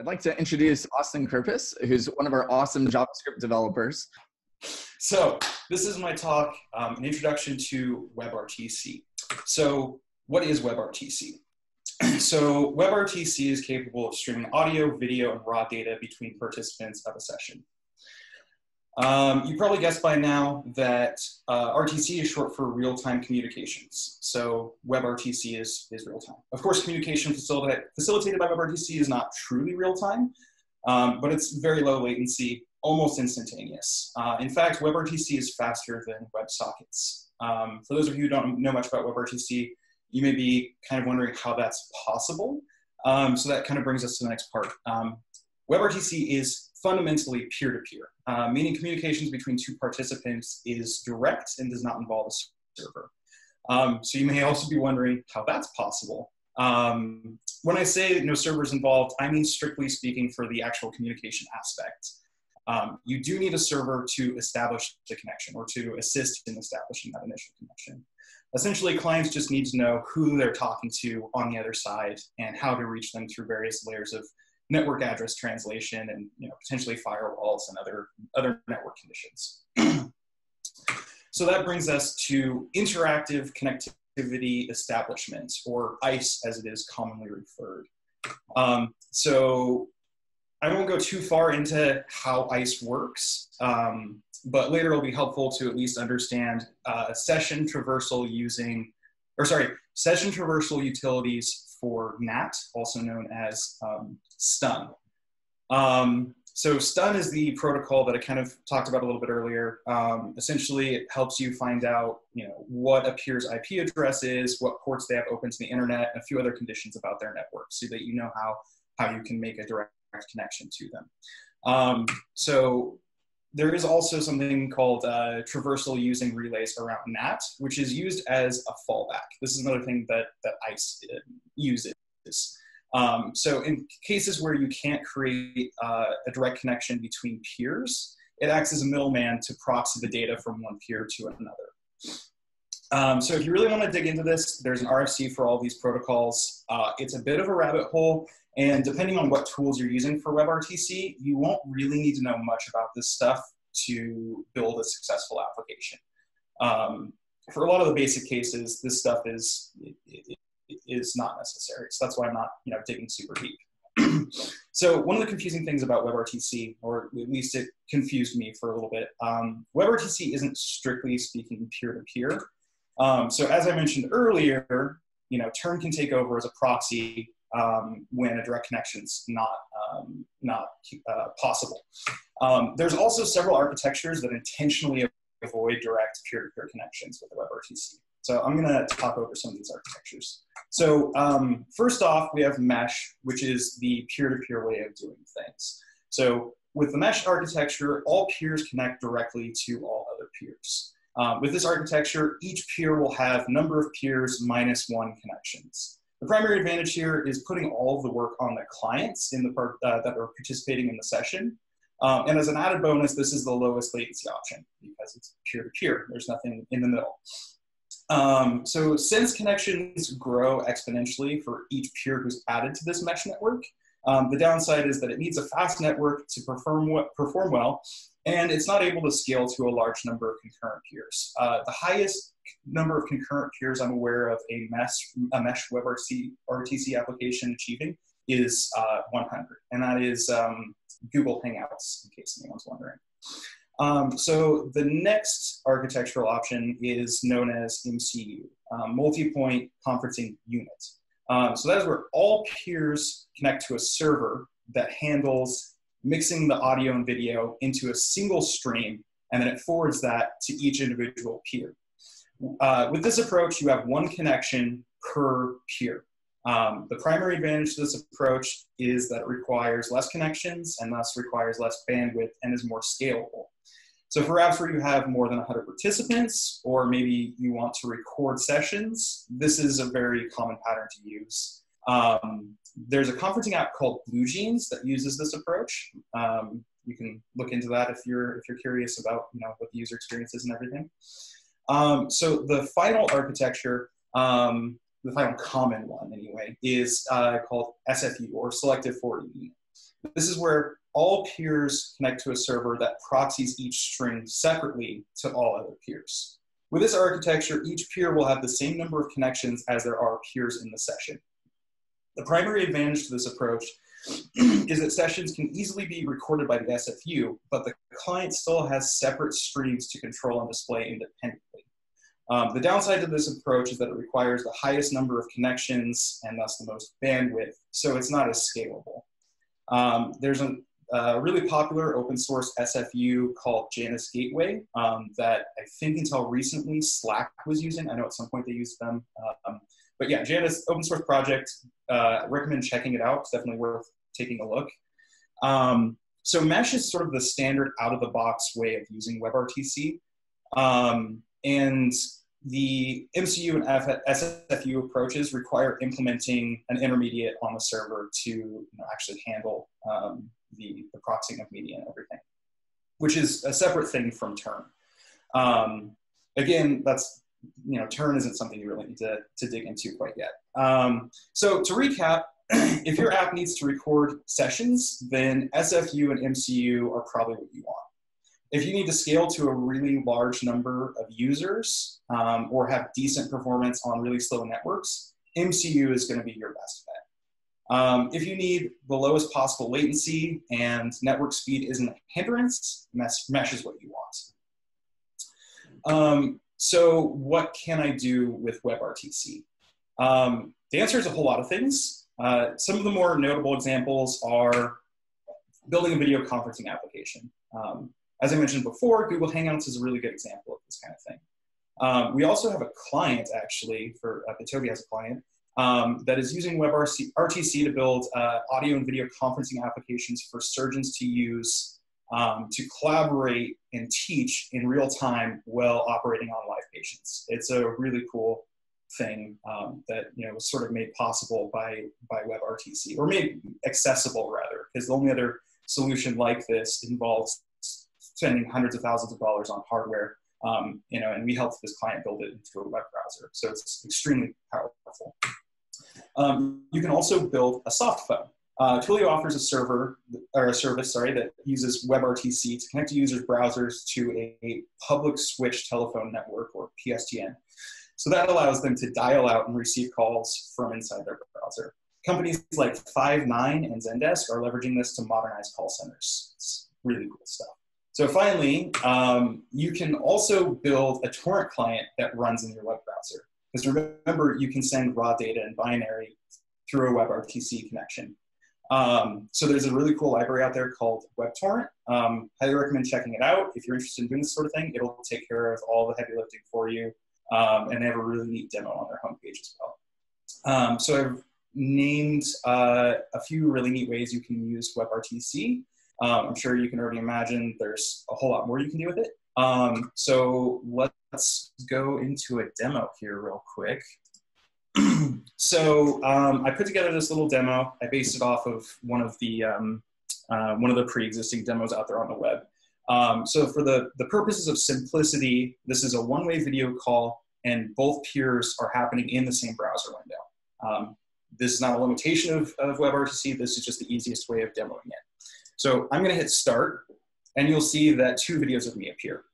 I'd like to introduce Austin Kurpuis, who's one of our awesome JavaScript developers. So this is my talk, um, an introduction to WebRTC. So what is WebRTC? so WebRTC is capable of streaming audio, video, and raw data between participants of a session. Um, you probably guessed by now that uh, RTC is short for real-time communications. So WebRTC is, is real-time. Of course, communication facilitated, facilitated by WebRTC is not truly real-time, um, but it's very low latency, almost instantaneous. Uh, in fact, WebRTC is faster than WebSockets. Um, for those of you who don't know much about WebRTC, you may be kind of wondering how that's possible. Um, so that kind of brings us to the next part. Um, WebRTC is fundamentally peer-to-peer, uh, meaning communications between two participants is direct and does not involve a server. Um, so you may also be wondering how that's possible. Um, when I say no servers involved, I mean strictly speaking for the actual communication aspect. Um, you do need a server to establish the connection or to assist in establishing that initial connection. Essentially, clients just need to know who they're talking to on the other side and how to reach them through various layers of network address translation and you know, potentially firewalls and other, other network conditions. so that brings us to interactive connectivity establishment, or ICE as it is commonly referred. Um, so I won't go too far into how ICE works, um, but later it'll be helpful to at least understand uh, session traversal using, or sorry, session traversal utilities for NAT, also known as um, stun. Um, so stun is the protocol that I kind of talked about a little bit earlier. Um, essentially, it helps you find out, you know, what a peer's IP address is, what ports they have open to the internet, and a few other conditions about their network, so that you know how how you can make a direct connection to them. Um, so there is also something called uh, traversal using relays around NAT, which is used as a fallback. This is another thing that, that ICE uh, uses. Um, so in cases where you can't create uh, a direct connection between peers, it acts as a middleman to proxy the data from one peer to another. Um, so if you really want to dig into this, there's an RFC for all these protocols. Uh, it's a bit of a rabbit hole, and depending on what tools you're using for WebRTC, you won't really need to know much about this stuff to build a successful application. Um, for a lot of the basic cases, this stuff is is not necessary. So that's why I'm not, you know, digging super deep. so one of the confusing things about WebRTC, or at least it confused me for a little bit, um, WebRTC isn't strictly speaking peer-to-peer. Um, so as I mentioned earlier, you know, Turn can take over as a proxy um, when a direct connection is not, um, not uh, possible. Um, there's also several architectures that intentionally avoid direct peer-to-peer -peer connections with the WebRTC. So I'm gonna talk over some of these architectures. So um, first off, we have mesh, which is the peer-to-peer -peer way of doing things. So with the mesh architecture, all peers connect directly to all other peers. Um, with this architecture, each peer will have number of peers minus one connections. The primary advantage here is putting all of the work on the clients in the part, uh, that are participating in the session. Um, and as an added bonus, this is the lowest latency option because it's peer-to-peer. -peer. There's nothing in the middle. Um, so since connections grow exponentially for each peer who's added to this mesh network, um, the downside is that it needs a fast network to perform, perform well, and it's not able to scale to a large number of concurrent peers. Uh, the highest number of concurrent peers I'm aware of a mesh, a mesh WebRTC RTC application achieving is uh, 100, and that is um, Google Hangouts, in case anyone's wondering. Um, so the next architectural option is known as MCU, um, multi-point conferencing unit. Um, so that is where all peers connect to a server that handles mixing the audio and video into a single stream, and then it forwards that to each individual peer. Uh, with this approach, you have one connection per peer. Um, the primary advantage to this approach is that it requires less connections and thus requires less bandwidth and is more scalable. So for apps where you have more than 100 participants, or maybe you want to record sessions, this is a very common pattern to use. Um, there's a conferencing app called BlueJeans that uses this approach. Um, you can look into that if you're if you're curious about you know what the user experience is and everything. Um, so the final architecture, um, the final common one anyway, is uh, called SFU or Selective Forwarding Unit. This is where all peers connect to a server that proxies each string separately to all other peers. With this architecture, each peer will have the same number of connections as there are peers in the session. The primary advantage to this approach is that sessions can easily be recorded by the SFU, but the client still has separate streams to control and display independently. Um, the downside to this approach is that it requires the highest number of connections and thus the most bandwidth, so it's not as scalable. Um, there's a, really popular open source SFU called Janus Gateway um, that I think until recently Slack was using. I know at some point they used them. Um, but yeah, Janus open source project. Uh, recommend checking it out. It's definitely worth taking a look. Um, so Mesh is sort of the standard out of the box way of using WebRTC. Um, and the MCU and SFU approaches require implementing an intermediate on the server to you know, actually handle um, the, the proxying of media and everything, which is a separate thing from Turn. Um, again, that's you know, Turn isn't something you really need to, to dig into quite yet. Um, so to recap, if your app needs to record sessions, then SFU and MCU are probably what you want. If you need to scale to a really large number of users um, or have decent performance on really slow networks, MCU is going to be your best bet. Um, if you need the lowest possible latency and network speed isn't a hindrance, mesh, is what you want. Um, so what can I do with WebRTC? Um, the answer is a whole lot of things. Uh, some of the more notable examples are building a video conferencing application. Um, as I mentioned before, Google Hangouts is a really good example of this kind of thing. Um, we also have a client actually for uh, Bitovi has a client um, that is using WebRTC to build uh, audio and video conferencing applications for surgeons to use um, to collaborate and teach in real time while operating on live patients. It's a really cool thing um, that you know was sort of made possible by by WebRTC or made accessible rather, because the only other solution like this involves spending hundreds of thousands of dollars on hardware. Um, you know, and we helped this client build it into a web browser, so it's extremely powerful. Um, you can also build a soft phone. Uh, Twilio offers a server or a service, sorry, that uses WebRTC to connect users' browsers to a, public switch telephone network or PSTN. So that allows them to dial out and receive calls from inside their browser. Companies like Five9 and Zendesk are leveraging this to modernize call centers. It's really cool stuff. So finally, um, you can also build a torrent client that runs in your web browser. Because remember, you can send raw data and binary through a WebRTC connection. Um, so there's a really cool library out there called WebTorrent. Um, highly recommend checking it out. If you're interested in doing this sort of thing, it'll take care of all the heavy lifting for you. Um, and they have a really neat demo on their homepage as well. Um, so I've named uh, a few really neat ways you can use WebRTC. Um, I'm sure you can already imagine there's a whole lot more you can do with it. Um, so let's go into a demo here real quick. so um, I put together this little demo. I based it off of one of the um, uh, one of the pre-existing demos out there on the web. Um, so for the, the purposes of simplicity, this is a one-way video call and both peers are happening in the same browser window. Um, this is not a limitation of, of WebRTC, this is just the easiest way of demoing it. So I'm gonna hit start and you'll see that two videos of me appear.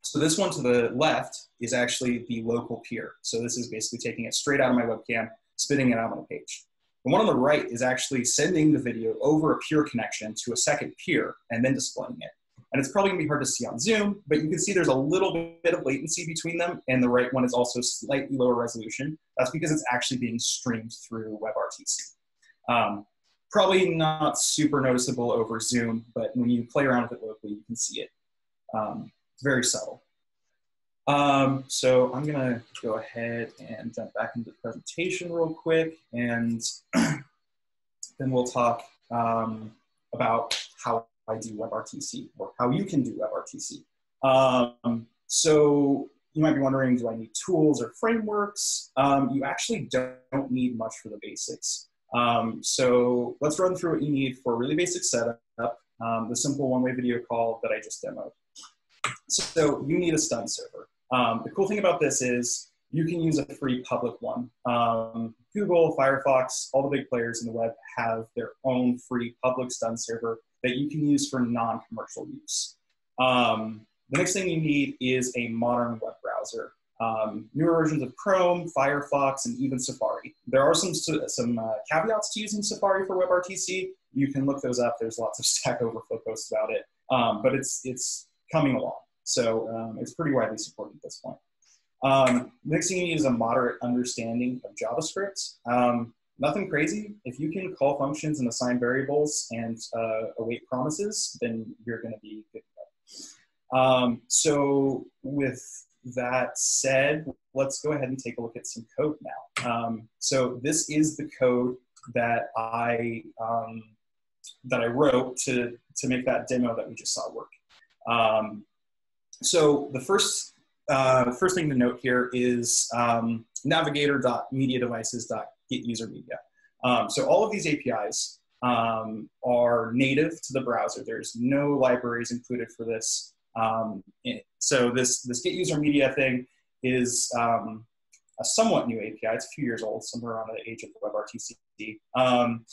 So this one to the left is actually the local peer. So this is basically taking it straight out of my webcam, spitting it out on the page. The one on the right is actually sending the video over a peer connection to a second peer and then displaying it. And it's probably gonna be hard to see on Zoom, but you can see there's a little bit of latency between them, and the right one is also slightly lower resolution. That's because it's actually being streamed through WebRTC. Um, probably not super noticeable over Zoom, but when you play around with it locally, you can see it. Um, it's very subtle. Um, so I'm gonna go ahead and jump back into the presentation real quick, and then we'll talk um, about how I do WebRTC or how you can do WebRTC. Um, so you might be wondering, do I need tools or frameworks? Um, you actually don't need much for the basics. Um, so let's run through what you need for a really basic setup, um, the simple one-way video call that I just demoed. So you need a stun server. Um, the cool thing about this is you can use a free public one. Um, Google, Firefox, all the big players in the web have their own free public stun server that you can use for non-commercial use. Um, the next thing you need is a modern web browser. Um, newer versions of Chrome, Firefox, and even Safari. There are some, some uh, caveats to using Safari for WebRTC. You can look those up. There's lots of Stack Overflow posts about it, um, but it's, it's coming along. So um, it's pretty widely supported at this point. Um, next thing you need is a moderate understanding of JavaScript. Um, nothing crazy. If you can call functions and assign variables and uh, await promises, then you're going to be good um, so with that said, let's go ahead and take a look at some code now. Um, so this is the code that I um, that I wrote to to make that demo that we just saw work. Um, so the first uh, first thing to note here is um, navigator.mediadevices.getUserMedia. Um, so all of these APIs um, are native to the browser. There's no libraries included for this. Um, so this, this get user media thing is um, a somewhat new API. It's a few years old, somewhere around the age of WebRTC. Um,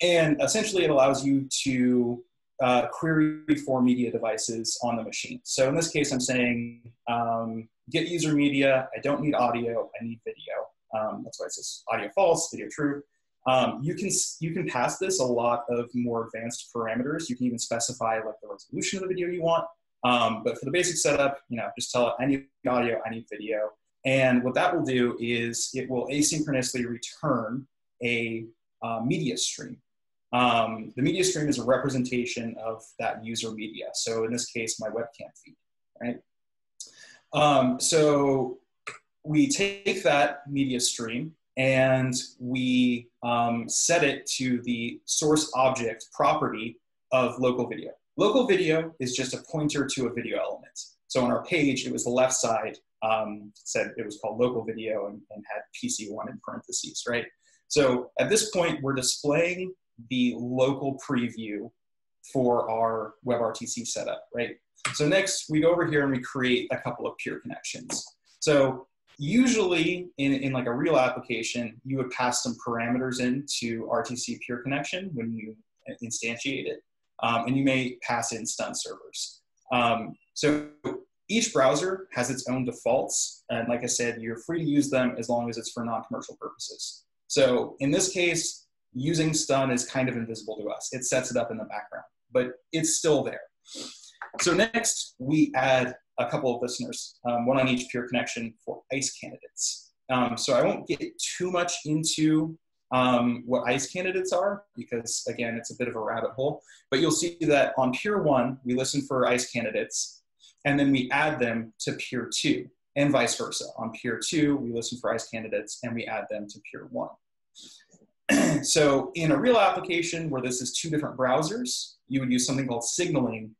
and essentially it allows you to uh, query for media devices on the machine. So in this case, I'm saying um, get user media. I don't need audio. I need video. Um, that's why it says audio false, video true. Um, you can you can pass this a lot of more advanced parameters. You can even specify like the resolution of the video you want. Um, but for the basic setup, you know, just tell it need audio, need video. And what that will do is it will asynchronously return a uh, media stream. Um, the media stream is a representation of that user media. So in this case, my webcam feed, right? Um, so we take that media stream and we um, set it to the source object property of local video. Local video is just a pointer to a video element. So on our page, it was the left side, um, said it was called local video and, and had PC1 in parentheses, right? So at this point, we're displaying the local preview for our WebRTC setup, right? So next, we go over here and we create a couple of peer connections. So usually in, in like a real application, you would pass some parameters into RTC peer connection when you instantiate it um, and you may pass in stun servers. Um, so each browser has its own defaults, and like I said, you're free to use them as long as it's for non-commercial purposes. So in this case, using stun is kind of invisible to us. It sets it up in the background, but it's still there. So next, we add a couple of listeners, um, one on each peer connection for ICE candidates. Um, so I won't get too much into um, what ICE candidates are, because again, it's a bit of a rabbit hole. But you'll see that on peer one, we listen for ICE candidates, and then we add them to peer two, and vice versa. On peer two, we listen for ICE candidates, and we add them to peer one. so in a real application where this is two different browsers, you would use something called signaling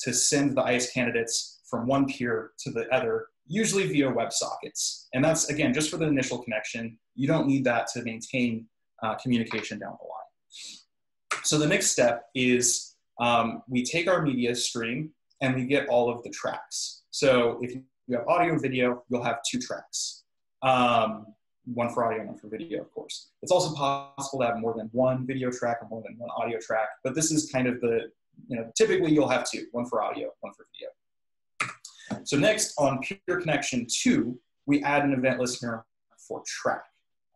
to send the ICE candidates from one peer to the other usually via WebSockets. And that's, again, just for the initial connection. You don't need that to maintain uh, communication down the line. So the next step is um, we take our media stream and we get all of the tracks. So if you have audio and video, you'll have two tracks. Um, one for audio and one for video, of course. It's also possible to have more than one video track or more than one audio track, but this is kind of the, you know, typically you'll have two, one for audio, one for video. So next on Peer Connection 2, we add an event listener for track.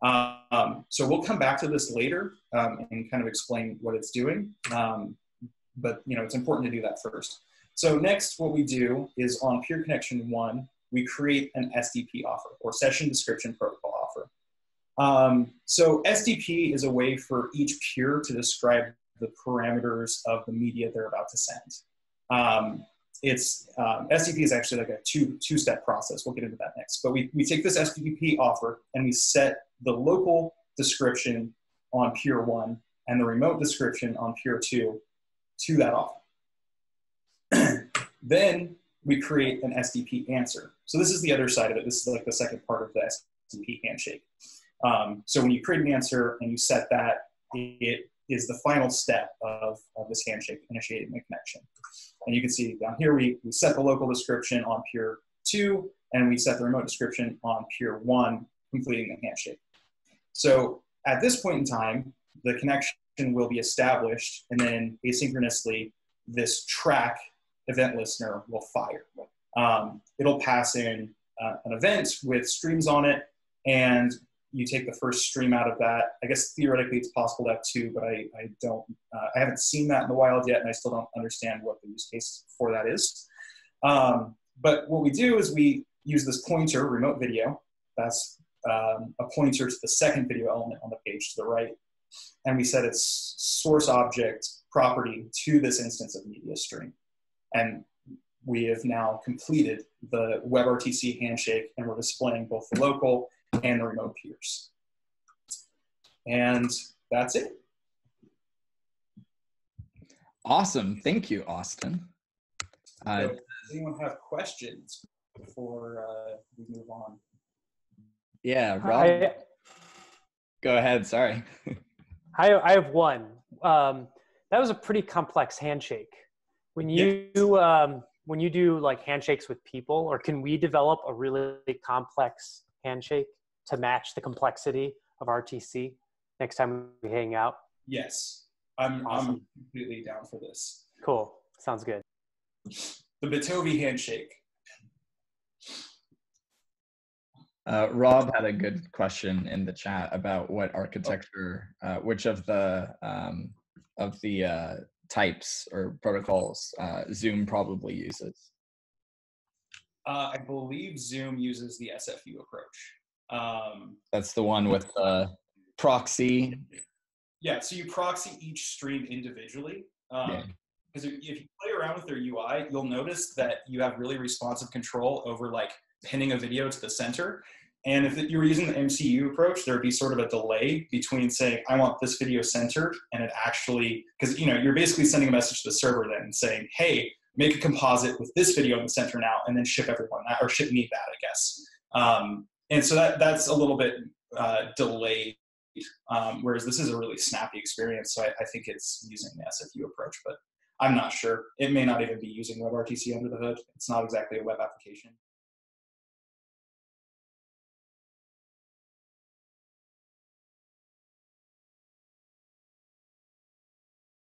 Um, so we'll come back to this later um, and kind of explain what it's doing. Um, but you know, it's important to do that first. So next, what we do is on Peer Connection 1, we create an SDP offer or Session Description Protocol offer. Um, so SDP is a way for each peer to describe the parameters of the media they're about to send. It's um, SDP is actually like a two two step process. We'll get into that next. But we, we take this SDP offer and we set the local description on peer one and the remote description on peer two to that offer. then we create an SDP answer. So this is the other side of it. This is like the second part of the SDP handshake. Um, so when you create an answer and you set that, it is the final step of, of this handshake initiating the connection. And you can see down here, we, we set the local description on peer two, and we set the remote description on peer one, completing the handshake. So at this point in time, the connection will be established, and then asynchronously, this track event listener will fire. Um, it'll pass in uh, an event with streams on it, and you take the first stream out of that. I guess theoretically it's possible to have two, but I, I don't, uh, I haven't seen that in the wild yet, and I still don't understand what the use case for that is. Um, but what we do is we use this pointer, remote video, that's um, a pointer to the second video element on the page to the right, and we set its source object property to this instance of media stream. And we have now completed the WebRTC handshake and we're displaying both the local and the remote peers. And that's it. Awesome. Thank you, Austin. Uh, does anyone have questions before uh, we move on? Yeah, Rob. I, go ahead. Sorry. I, I have one. Um, that was a pretty complex handshake. When you yes. um, when you do like handshakes with people, or can we develop a really complex handshake to match the complexity of RTC next time we hang out? Yes, I'm awesome. I'm completely down for this. Cool, sounds good. The Bitovi handshake. Uh, Rob had a good question in the chat about what architecture, uh, which of the um, of the uh, types or protocols uh, Zoom probably uses? Uh, I believe Zoom uses the SFU approach. Um, That's the one with the proxy. Yeah, so you proxy each stream individually. Um, yeah because if you play around with their UI, you'll notice that you have really responsive control over like pinning a video to the center. And if you were using the MCU approach, there would be sort of a delay between saying, I want this video centered, and it actually, because you know, you're basically sending a message to the server then saying, hey, make a composite with this video in the center now, and then ship everyone that, or ship me that, I guess. Um, and so that that's a little bit uh, delayed, um, whereas this is a really snappy experience. So I, I think it's using the SFU approach, but I'm not sure. It may not even be using WebRTC under the hood. It's not exactly a web application.